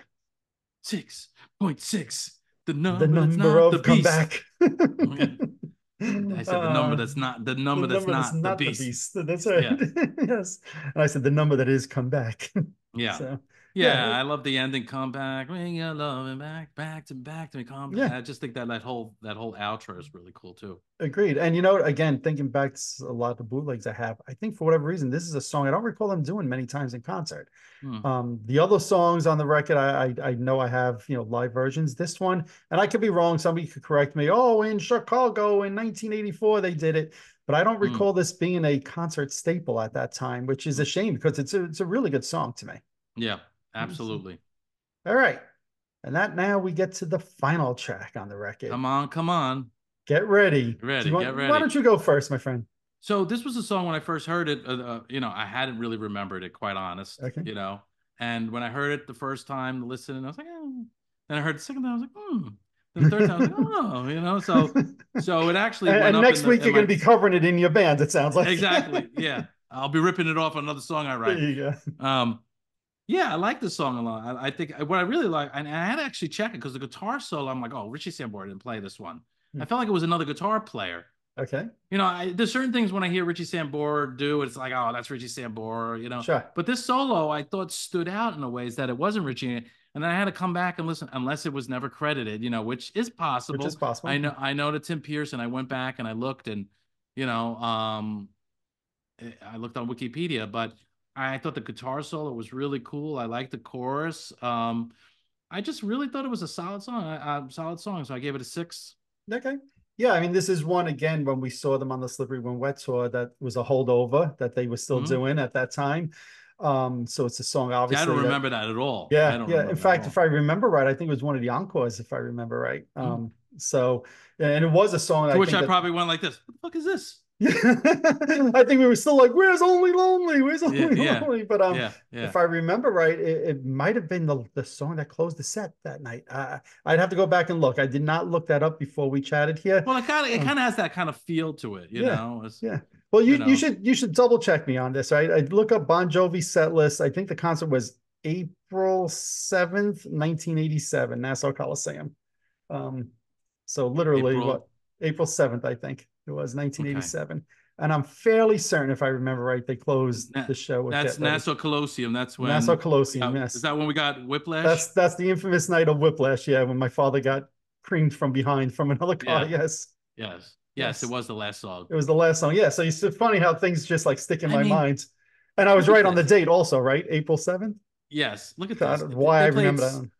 6.6 the number, the that's number not of the come beast. back. I said the number that's not the number the that's number not, the beast. That's right. yes. And I said the number that is come back. Yeah. So Yeah, Yeah. I love the ending. Come back, bring your love and back, back to back to me. Come back. Yeah. I just think that that whole that whole outro is really cool too. agreed. And you know, again, thinking back to a lot of the bootlegs I have, I think for whatever reason, this is a song I don't recall them doing many times in concert. Hmm. Um, the other songs on the record, I, I I know I have you know live versions. This one, and I could be wrong. Somebody could correct me. Oh, in Chicago in 1984 they did it, but I don't Hmm. recall this being a concert staple at that time, which is a shame because it's a it's a really good song to me. Yeah, absolutely. All right, and that now we get to the final track on the record. Come on, come on. Get ready. Do Ready, you want- get Why don't you go first, my friend? So this was a song when I first heard it. Uh, uh, you know, I hadn't really remembered it, quite honest. Okay. You know, and when I heard it the first time, listening, I was like, oh. Then I heard it the second time, I was like, hmm. Then the third time, I was like, oh, you know. So, so it actually. and, went and next in the- week in you're my- going to be covering it in your band. It sounds like exactly. Yeah, I'll be ripping it off on another song I write. There write. you go. Um, yeah, I like the song a lot. I, I think what I really like, and I had to actually check it because the guitar solo, I'm like, oh, Richie Sambora didn't play this one. Hmm. I felt like it was another guitar player. Okay, You know, I, there's certain things when I hear Richie Sambora do, it's like, oh, that's Richie Sambora, you know. sure. But this solo, I thought stood out in a ways that it wasn't Richie, and then I had to come back and listen, unless it was never credited, you know, which is possible. Which is possible. I know I know to Tim Pierce, and I went back and I looked, and you know, um, I looked on Wikipedia, but I thought the guitar solo was really cool. I liked the chorus. Um, I just really thought it was a solid song, a, a solid song. So I gave it a six. Okay. Yeah, I mean, this is one again when we saw them on the Slippery When Wet tour that was a holdover that they were still Mhm. doing at that time. Um, so it's a song obviously. I don't remember that at all. I yeah, yeah. In fact, if I remember right, I think it was one of the encores, if I remember right. Mhm. Um, so and it was a song. I which I that- probably went like this. What the fuck is this? I think we were still like, "Where's Only Lonely? Where's Only yeah, Lonely?" But um, yeah, if I remember right, it, it might have been the, the song that closed the set that night. Uh, I'd have to go back and look. I did not look that up before we chatted here. Well, it kind of it Um, kind of has that kind of feel to it, you know. It's- yeah. Well, you, you you, should you should double check me on this. Right, I look up Bon Jovi set list. I think the concert was April seventh, nineteen eighty seven, Nassau Coliseum. Um, so literally April- what April seventh, I think it was nineteen eighty seven. And I'm fairly certain, if I remember right, they closed Na- the show with That's Nassau Coliseum. That's when Nassau Coliseum. uh, yes, Is that when we got Whiplash? that's that's the infamous night of Whiplash. Yeah, when my father got creamed from behind from another car. Yeah. Yes, yes, yes, it was the last song. it was the last song. Yeah, so it's funny how things just like stick in I my mean, mind. And I was right on the date, also, right? April seventh. Yes, look at I this. don't They- know why they I remember that. one.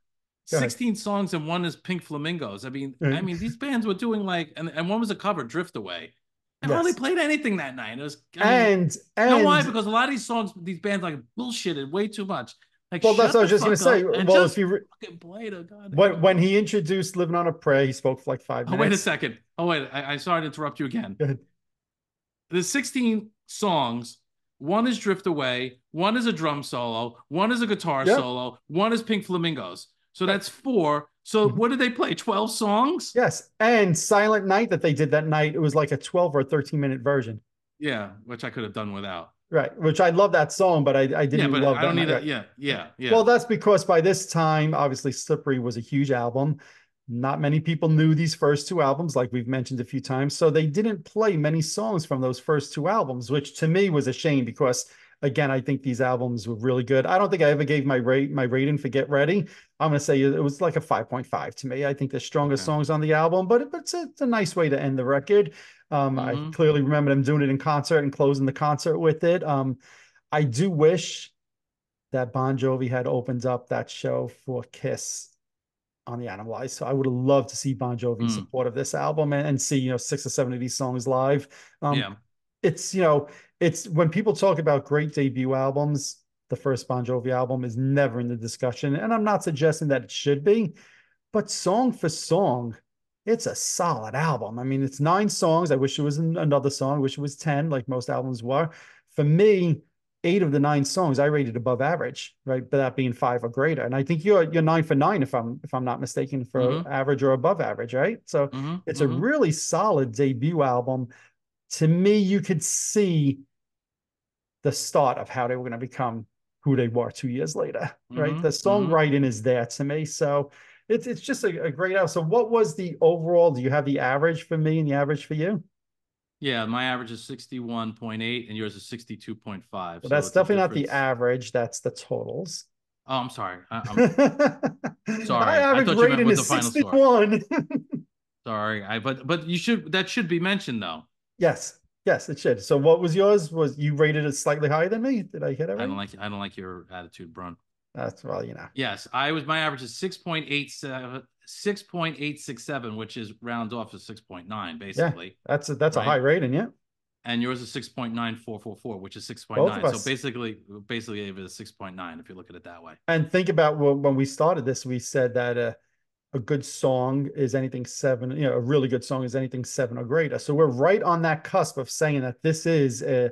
Go ahead. 16 songs and one is Pink Flamingos. I mean, I mm-hmm. mean, these bands were doing like, and, and one was a cover, Drift Away. And Yes. hardly played anything that night. It was, I mean, And you and know why? Because a lot of these songs, these bands like bullshitted way too much. Like, well, that's what I was just gonna say. Well, if you re- fucking play the goddamn. when when he introduced "Living on a Prayer," he spoke for like five minutes. Oh wait a second. Oh, wait. I, I sorry to interrupt you again. There's 16 songs, one is Drift Away, one is a drum solo, one is a guitar Yep. solo, one is Pink Flamingos. So that's four. So Mhm. what did they play? 12 songs? Yes. And Silent Night that they did that night, it was like a 12 or 13 minute version. Yeah, which I could have done without. Right. Which I love that song, but I, I didn't Yeah, but love I don't that need that. Yeah, yeah, yeah. Well, that's because by this time, obviously, Slippery was a huge album. Not many people knew these first two albums, like we've mentioned a few times. So they didn't play many songs from those first two albums, which to me was a shame because, again, I think these albums were really good. I don't think I ever gave my rate my rating for Get Ready. I'm going to say it was like a 5.5 to me. I think the strongest Okay. songs on the album, but, but it's, a, it's a nice way to end the record. Um, I Mhm. clearly remember them doing it in concert and closing the concert with it. Um, I do wish that Bon Jovi had opened up that show for Kiss on the Animalize. So I would have loved to see Bon Jovi in Mm. support of this album and, and see, you know, six or seven of these songs live. Um, yeah. It's, you know, it's when people talk about great debut albums, the first Bon Jovi album is never in the discussion. And I'm not suggesting that it should be, but song for song, it's a solid album. I mean, it's nine songs. I wish it was another song. I wish it was 10, like most albums were. For me, eight of the nine songs I rated above average, right? But that being five or greater. And I think you're you're nine for nine if I'm if I'm not mistaken for Mhm. average or above average, right? So Mhm, it's mhm. a really solid debut album. To me, you could see the start of how they were going to become who they were two years later, right? Mhm, The mhm. songwriting is there to me. So it's it's just a, a great album. So what was the overall? Do you have the average for me and the average for you? Yeah, my average is 61.8 and yours is 62.5. Well, so that's definitely not the average. That's the totals. Oh, I'm sorry. I, I'm Sorry, I average thought you meant rating with is the final 61. sorry. I but but you should that should be mentioned though. yes, yes, it should. So what was yours? Was you rated it slightly higher than me? Did I hit it right? I don't like I don't like your attitude, Brunn. That's well, you know. Yes, I was my average is 6.87 6.867, which is rounds off to 6.9 basically. Yeah, That's a, that's a high rating, yeah. And yours is 6.9444, which is 6.9. So basically basically it a 6.9 if you look at it that way. And think about when, when we started this, we said that uh, a good song is anything seven, you know, a really good song is anything seven or greater. So we're right on that cusp of saying that this is a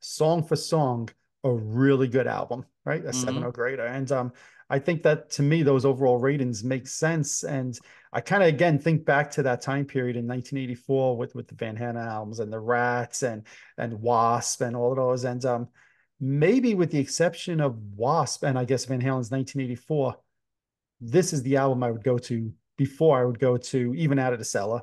song for song, a really good album, right? A seven Mhm. or greater. And um, I think that to me, those overall ratings make sense. And I kind of again think back to that time period in 1984 with with the Van Halen albums and the Rats and and Wasp and all of those. And um, maybe with the exception of Wasp and I guess Van Halen's 1984, this is the album I would go to before I would go to even Out of the Cellar,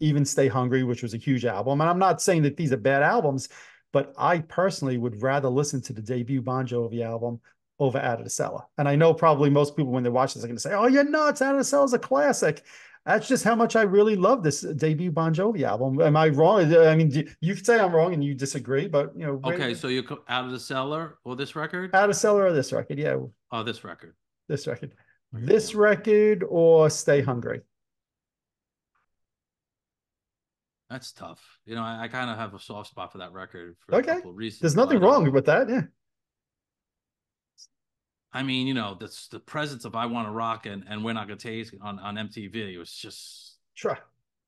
even Stay Hungry, which was a huge album. And I'm not saying that these are bad albums, but I personally would rather listen to the debut Bon Jovi album over Out of the Cellar. And I know probably most people when they watch this are going to say, "Oh, you're nuts! Out of the Cellar is a classic." That's just how much I really love this debut Bon Jovi album. Am I wrong? I mean, you could say I'm wrong and you disagree, but you know, Okay, so you co- out of the cellar or this record? Out of Cellar or this record? Yeah, Oh, this record. this record. This record or Stay Hungry? That's tough. You know, I, I kind of have a soft spot for that record for Okay. a couple of reasons. There's nothing uh, wrong with that. Yeah. I mean, you know, that's the presence of "I Want to Rock" and and "We're Not Gonna Take It" on on MTV. It was just Sure.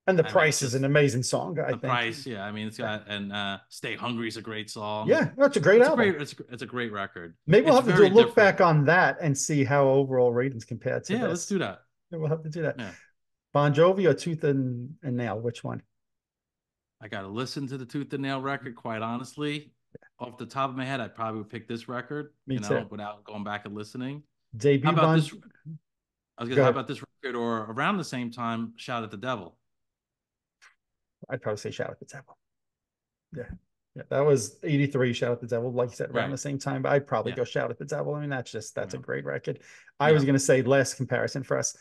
And the price it's is an amazing song. I the think. price. Yeah, I mean, it's got and uh "Stay Hungry" is a great song. Yeah, that's a great it's a album. great. It's a, it's a great record. Maybe we'll It's have to a look back on that and see how overall ratings compare to Yeah, this. let's do that. Yeah, We'll have to do that. Yeah. Bon Jovi or Tooth and, and Nail? Which one? I got to listen to the Tooth and Nail record. Quite honestly, off the top of my head, I probably would pick this record. Me you know, too. without going back and listening. Debut How about Bon. this? I was gonna how ahead. about this record or around the same time, Shout at the Devil. I'd probably say Shout at the Devil. Yeah. Yeah, that was 83 Shout at the Devil, like you said, around Right. the same time. But I'd probably Yeah. go Shout at the Devil. I mean, that's just that's a mm-hmm. great record. I Yeah. was gonna say last comparison for us.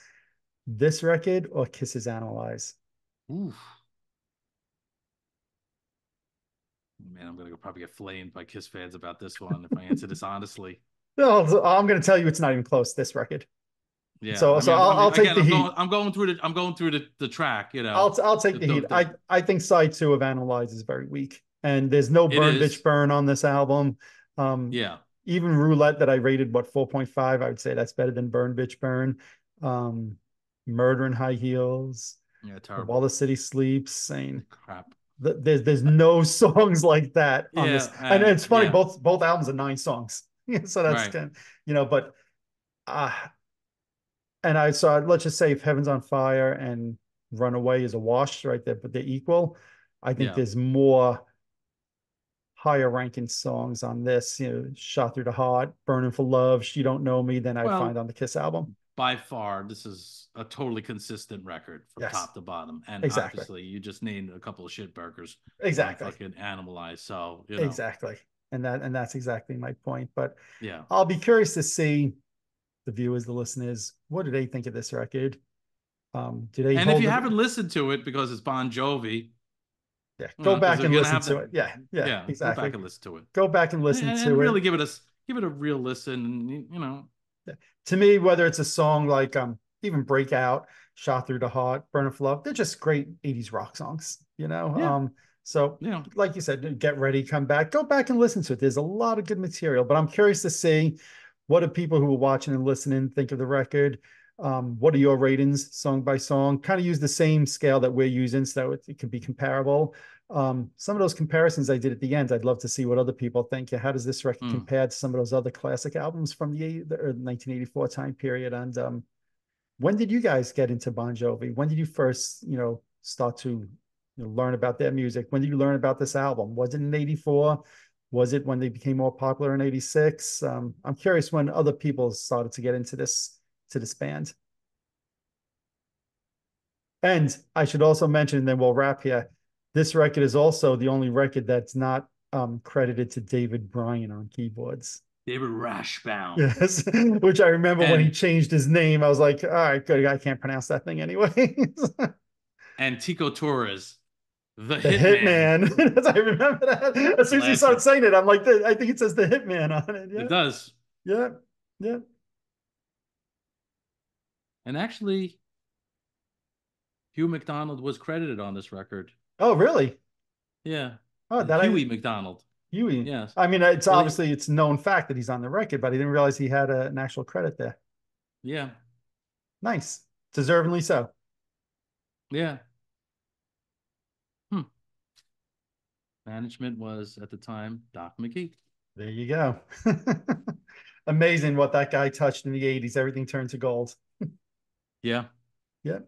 This record or Kiss's Animalize? Oof. Man, I'm gonna go probably get flamed by Kiss fans about this one if I answer this honestly. No, I'm gonna tell you it's not even close, this record. Yeah. So- I so mean, I'll- I mean, I'll take again, the I'm heat. Going, I'm going through the I'm going through the, the track, you know. I'll I'll take the The- heat. the- I I think side two of Animalize is very weak, and there's no burn bitch burn on this album. Um, yeah. even Roulette that I rated what 4.5, I would say that's better than Burn Bitch Burn. Um, Murder in High Heels, Yeah, terrible. While the City Sleeps, saying Crap. there's there's no songs like that on Yeah, this. And uh, it's funny, yeah. both both albums are nine songs. so that's Right. kind you know, but uh and I saw let's just say if Heaven's on Fire and Runaway is a wash right there, but they're equal. I think Yeah. there's more higher ranking songs on this, you know, Shot Through the Heart, Burning for Love, She Don't Know Me than I Well, find on the Kiss album. By far, this is a totally consistent record from Yes. top to bottom. And Exactly. obviously, you just named a couple of shit burgers. Exactly. Fucking animalized. So, you know, Exactly. And that and that's exactly my point. But yeah. I'll be curious to see the viewers, the listeners, what do they think of this record? Um, do they And if you it- haven't listened to it because it's Bon Jovi, yeah, go 'cause back and listen to to- it. Yeah, yeah, yeah, go exactly. back and listen to it. Go back and listen and, to and it. really give it a give it a real listen. And you know, to me, whether it's a song like um even Breakout, Shot Through the Heart, Burn for Love, they're just great 80s rock songs, you know? Yeah. Um, so you know, like you said, get ready, come back, go back and listen to it. There's a lot of good material, but I'm curious to see what do people who are watching and listening think of the record. Um, what are your ratings song by song? Kind of use the same scale that we're using so it, it can be comparable. Um, some of those comparisons I did at the end, I'd love to see what other people think. How does this record Mm. compare to some of those other classic albums from the, the 1984 time period? And um, when did you guys get into Bon Jovi? When did you first, you know, start to you know, learn about their music? When did you learn about this album? Was it in 84? Was it when they became more popular in 86? Um, I'm curious when other people started to get into this to this band. And I should also mention, and then we'll wrap here. This record is also the only record that's not um, credited to David Bryan on keyboards. David Rashbaum. Yes, which I remember when he changed his name. I was like, all right, good. I can't pronounce that thing anyway. and Tico Torres, the, the hitman. Hitman. I remember that. As soon as he started saying it, I'm like, "The- I think it says the Hitman on it. Yeah, It does. yeah, yeah. And actually, Hugh McDonald was credited on this record. Oh, really? Yeah. Oh, that Huey I, McDonald. Huey. Yes. I mean, it's Well, obviously it's known fact that he's on the record, but I didn't realize he had a, an actual credit there. Yeah. Nice, deservingly so. Yeah. Management was at the time Doc McGhee. There you go. Amazing what that guy touched in the 80s. Everything turned to gold. Yeah. Yeah.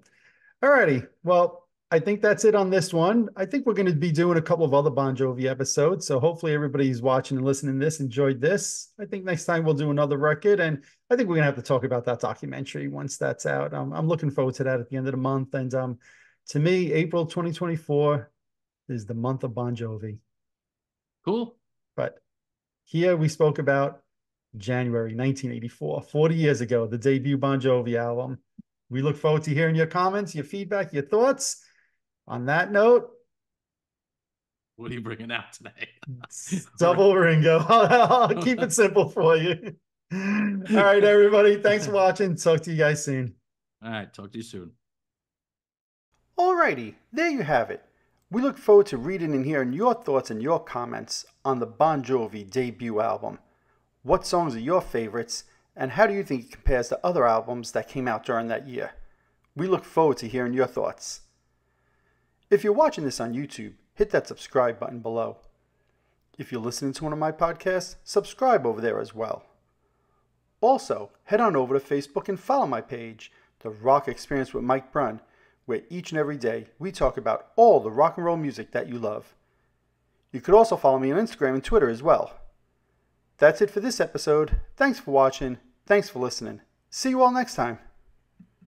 All righty. Well, I think that's it on this one. I think we're going to be doing a couple of other Bon Jovi episodes. So hopefully everybody who's watching and listening to this enjoyed this. I think next time we'll do another record. And I think we're going to have to talk about that documentary once that's out. Um, I'm looking forward to that at the end of the month. And um, to me, April 2024 is the month of Bon Jovi. Cool. But here we spoke about January 1984, 40 years ago, the debut Bon Jovi album. We look forward to hearing your comments, your feedback, your thoughts. On that note, What are you bringing out today? double Ringo. I'll, I'll keep it simple for you. All right, everybody. Thanks for watching. Talk to you guys soon. All right. Talk to you soon. Alrighty, there you have it. We look forward to reading and hearing your thoughts and your comments on the Bon Jovi debut album. What songs are your favorites, and how do you think it compares to other albums that came out during that year? We look forward to hearing your thoughts. If you're watching this on YouTube, hit that subscribe button below. If you're listening to one of my podcasts, subscribe over there as well. Also, head on over to Facebook and follow my page, The Rock Experience with Mike Brunn, where each and every day we talk about all the rock and roll music that you love. You could also follow me on Instagram and Twitter as well. That's it for this episode. Thanks for watching. Thanks for listening. See you all next time.